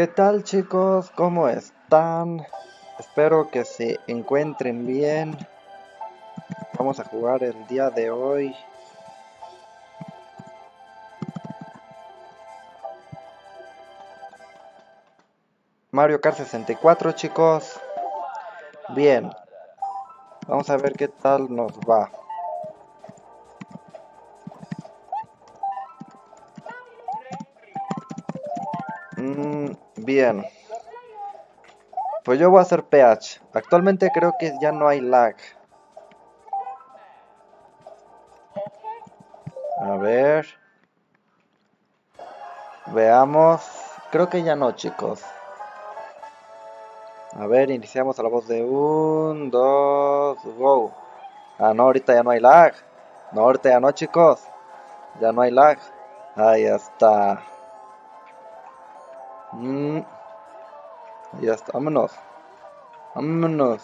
¿Qué tal chicos? ¿Cómo están? Espero que se encuentren bien. Vamos a jugar el día de hoy. Mario Kart 64 chicos. Bien. Vamos a ver qué tal nos va. Bien. Pues yo voy a hacer PH. Actualmente creo que ya no hay lag. A ver. Veamos. Creo que ya no, chicos. A ver, iniciamos a la voz de un, dos, go. Ah, no, ahorita ya no hay lag. No, ahorita ya no, chicos. Ya no hay lag. Ahí está. Mm. Ya está, vámonos. Vámonos.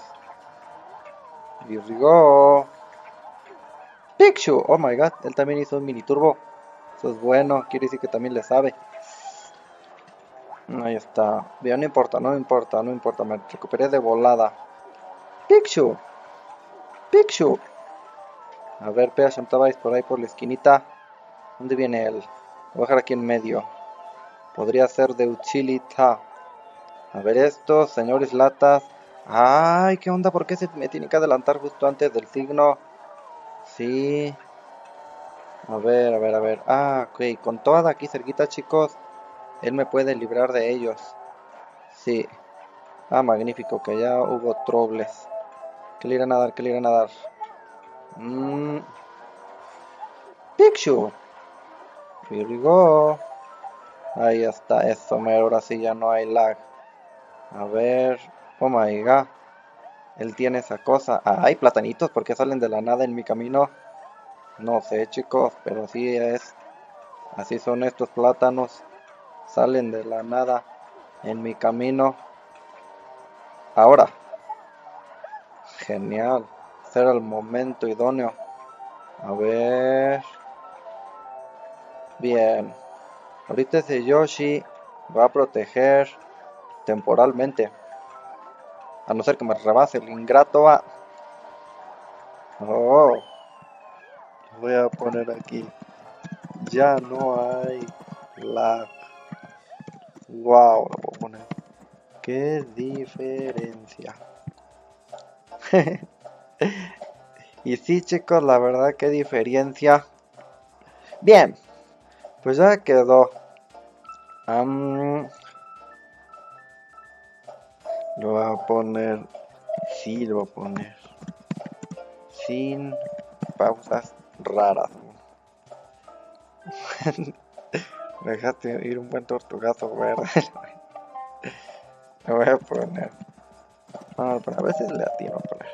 Here we go. Picture. Oh my god, él también hizo un mini turbo. Eso es bueno, quiere decir que también le sabe. Ahí está. Bien, no importa, no importa, no importa. Me recuperé de volada. Picture. Picture. A ver, Pea estabais por ahí por la esquinita. ¿Dónde viene él? Voy a dejar aquí en medio. Podría ser de utilita. A ver esto, señores latas. Ay, ¿qué onda? ¿Por qué se me tiene que adelantar justo antes del signo? Sí. A ver, a ver, a ver. Ah, ok. Con toda aquí cerquita, chicos. Él me puede librar de ellos. Sí. Ah, magnífico, que ya hubo trobles. ¿Qué le irán a dar? ¿Qué le irán a dar? Mmm. Picture. Here we go. Ahí está, eso, mero. Ahora sí ya no hay lag. A ver. Oh my god. Él tiene esa cosa. Ah, hay platanitos. ¿Por qué salen de la nada en mi camino? No sé, chicos. Pero sí es. Así son estos plátanos. Salen de la nada en mi camino. Ahora. Genial. Será el momento idóneo. A ver. Bien. Ahorita ese Yoshi va a proteger temporalmente. A no ser que me rebase el ingrato va. Oh. Voy a poner aquí. Ya no hay lag. Wow, lo a poner. Qué diferencia. y sí, chicos, la verdad, qué diferencia. Bien, pues ya quedó. lo voy a poner. Sí, lo voy a poner. Sin pausas raras. Dejaste ir un buen tortugazo verde. lo voy a poner. Pero a veces le atino a poner.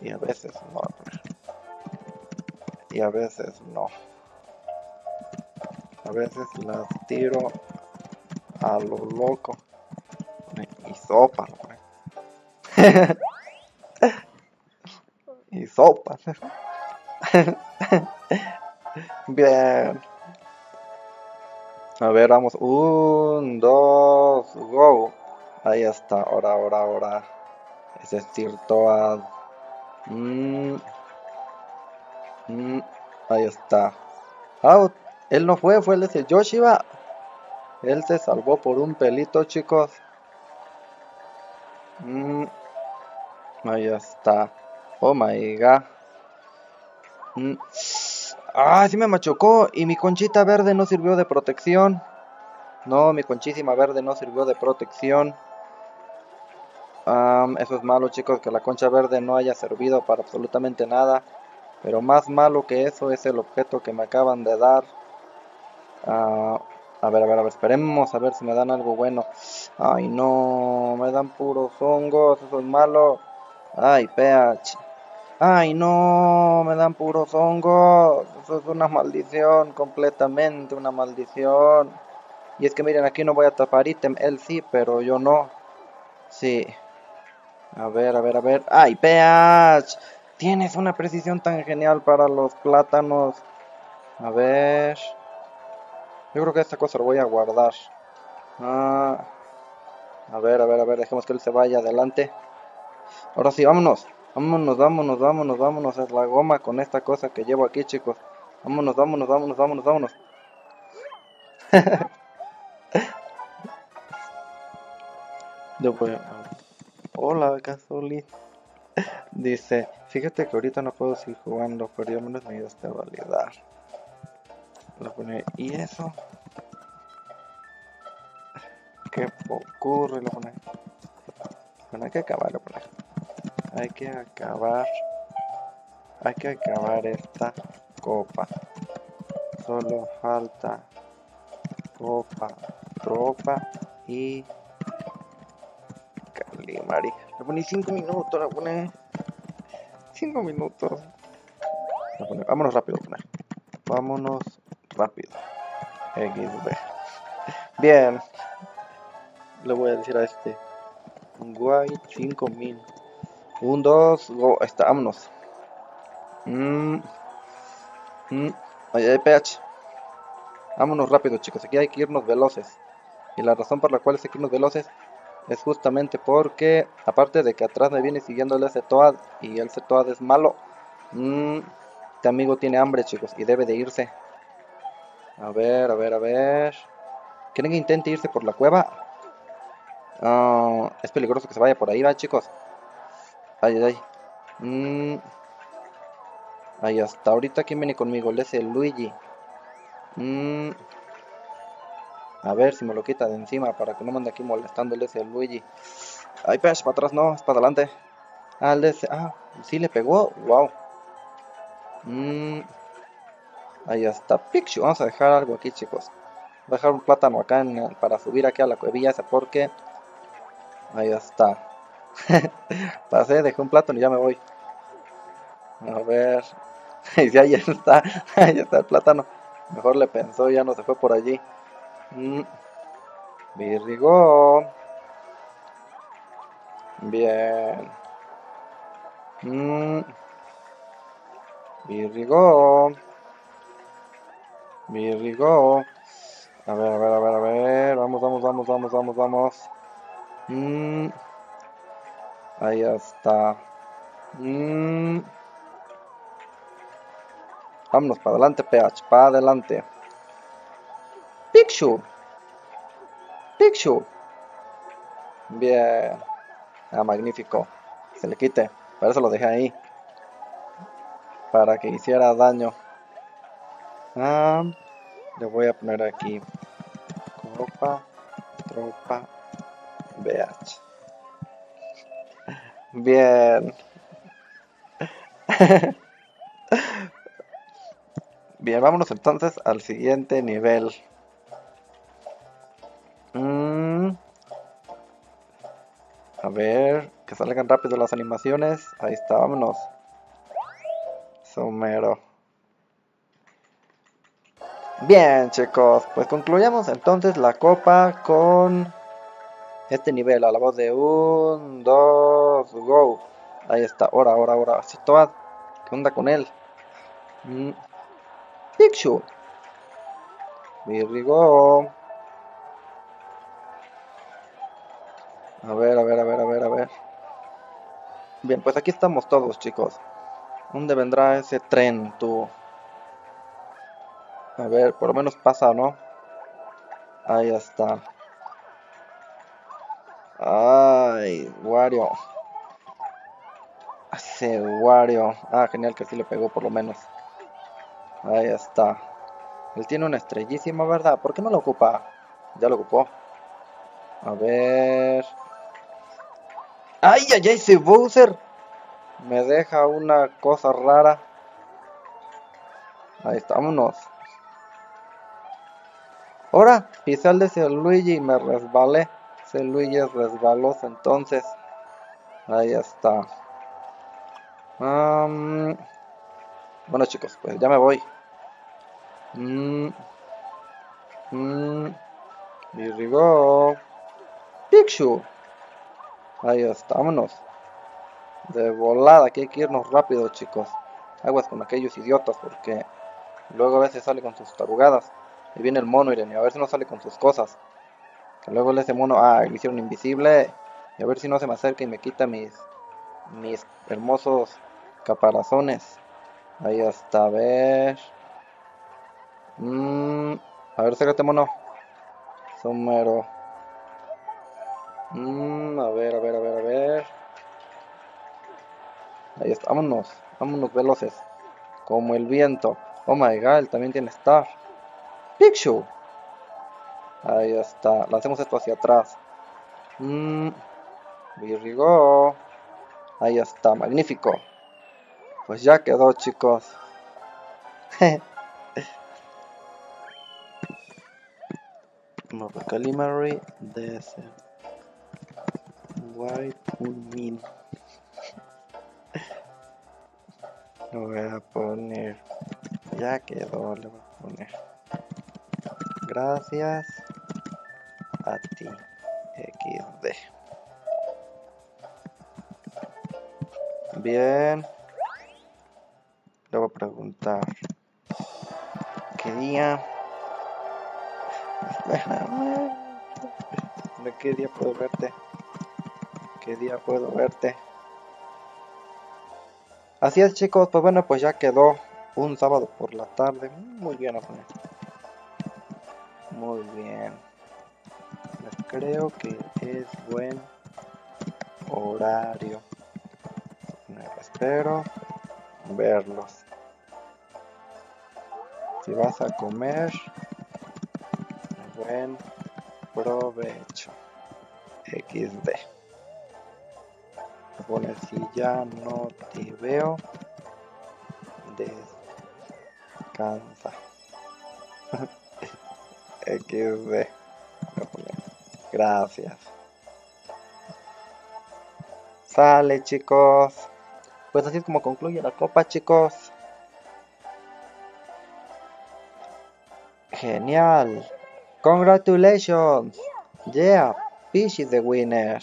Y a veces no a poner. Y a veces no. A veces las tiro a lo loco. Y sopa. y sopa. Bien. A ver, vamos. Un, dos, go. Ahí está. Ahora, ahora, ahora. Es decir, toda. Mm. Mm. Ahí está. Out. Él no fue, fue el ese Yoshiba. Él se salvó por un pelito, chicos. Mm. Ahí está. Oh my god. Mm. Ah, sí me machucó. Y mi conchita verde no sirvió de protección. No, mi conchísima verde no sirvió de protección. eso es malo, chicos, que la concha verde no haya servido para absolutamente nada. Pero más malo que eso es el objeto que me acaban de dar. Ah, a ver, a ver, a ver, esperemos a ver si me dan algo bueno. Ay, no, me dan puros hongos, eso es malo. Ay, pH. Ay, no, me dan puros hongos. Eso es una maldición, completamente una maldición. Y es que miren, aquí no voy a tapar ítem, él sí, pero yo no. Sí. A ver, a ver, a ver. ¡Ay, pH! Tienes una precisión tan genial para los plátanos. A ver. Yo creo que esta cosa lo voy a guardar. Ah, A ver, a ver, a ver, dejemos que él se vaya adelante. Ahora sí, vámonos. Vámonos, vámonos, vámonos, vámonos. Es la goma con esta cosa que llevo aquí, chicos. Vámonos, vámonos, vámonos, vámonos, vámonos. Hola, Gasoli. Dice, fíjate que ahorita no puedo seguir jugando, pero yo menos me ayudaste a validar. Lo pone, ¿y eso? ¿Qué ocurre? Lo pone. Bueno, hay que acabar, lo pone. Hay que acabar. Hay que acabar esta copa. Solo falta copa, tropa y Calimari. Le pone 5 minutos, le pone 5 minutos. Le vámonos rápido, pone. Vámonos rápido. XB. Bien. Le voy a decir a este. Guay 5000. 1, 2, go. Está, vámonos. Mmm. Mmm. Ahí hay PH. Vámonos rápido, chicos. Aquí hay que irnos veloces. Y la razón por la cual hay que irnos veloces es justamente porque, aparte de que atrás me viene siguiendo el Toad y el Toad es malo, mmm, este amigo tiene hambre, chicos, y debe de irse. A ver, a ver, a ver. ¿Quieren que intente irse por la cueva? Ah, es peligroso que se vaya por ahí, va, chicos. Ay, ay, ay. Mm. Ahí hasta ahorita, ¿quién viene conmigo? El Luigi. Mm. A ver si me lo quita de encima para que no mande aquí molestándole ese Luigi. Ay, pues, para atrás no, es para adelante. Ah, el ese. Ah, sí le pegó. Wow. Mm. Ahí está. Picture. Vamos a dejar algo aquí, chicos. Voy a dejar un plátano acá para subir aquí a la cuevilla esa porque. Ahí está. Pasé, dejé un plátano y ya me voy. A ver. Y ahí está. Ahí está el plátano. Mejor le pensó, ya no se fue por allí. Mm. Bien. Mm. Virrigo. A ver, a ver, a ver, a ver. Vamos, vamos, vamos, vamos, vamos, vamos. Mm. Ahí está. Mm. Vámonos para adelante, PH, para adelante. Picture. Picture. Bien. Ah, magnífico. Se le quite. Para eso lo dejé ahí. Para que hiciera daño. Ah, le voy a poner aquí. Copa, tropa, BH. Bien. Bien, vámonos entonces al siguiente nivel. Mm. A ver, que salgan rápido las animaciones. Ahí está, vámonos. Somero. Bien, chicos, pues concluyamos entonces la copa con este nivel a la voz de un, dos, go. Ahí está, ahora, ahora, ahora. ¿Qué onda con él? Mm. Go. A ver, a ver, a ver, a ver, a ver. Bien, pues aquí estamos todos, chicos. ¿Dónde vendrá ese tren, tú? A ver, por lo menos pasa, ¿no? Ahí está. Ay, Wario. Ese Wario. Ah, genial que sí le pegó por lo menos. Ahí está. Él tiene una estrellísima, ¿verdad? ¿Por qué no lo ocupa? Ya lo ocupó. A ver. ¡Ay, ay, ay! Ese Bowser me deja una cosa rara. Ahí está, vámonos. Ahora, pisé de ese Luigi y me resbalé. Ese Luigi es resbaloso, entonces. Ahí está. Bueno chicos, pues ya me voy. Mmm. Mmm. Virrigo. Picchu. Ahí está, vámonos. De volada, que hay que irnos rápido chicos. Aguas con aquellos idiotas porque luego a veces sale con sus tarugadas. Y viene el mono y a ver si no sale con sus cosas. Que luego ese mono, ah, me hicieron invisible. Y a ver si no se me acerca y me quita mis, mis hermosos caparazones. Ahí está, a ver. Mm, a ver, sácate mono. Somero. Mm, a ver, a ver, a ver, a ver. Ahí está, vámonos, vámonos veloces. Como el viento. Oh my god, también tiene Star. Picture. Ahí está. Lancemos esto hacia atrás. Mmm. Virgo. Ahí está, magnífico. Pues ya quedó, chicos. Calimary Desert. White Min. Lo voy a poner. Ya quedó, le voy a poner. Gracias a ti, XD. Bien. Le voy a preguntar. ¿Qué día? ¿Qué día puedo verte? ¿Qué día puedo verte? Así es chicos, pues bueno, pues ya quedó un sábado por la tarde. Muy bien, Muy bien. Pues creo que es buen horario. espero verlos. Si vas a comer, buen provecho. XD. Poner si ya no te veo, descansa. XD. Gracias. Sale chicos. Pues así es como concluye la copa chicos. Genial. Congratulations. Yeah, Peach is the winner.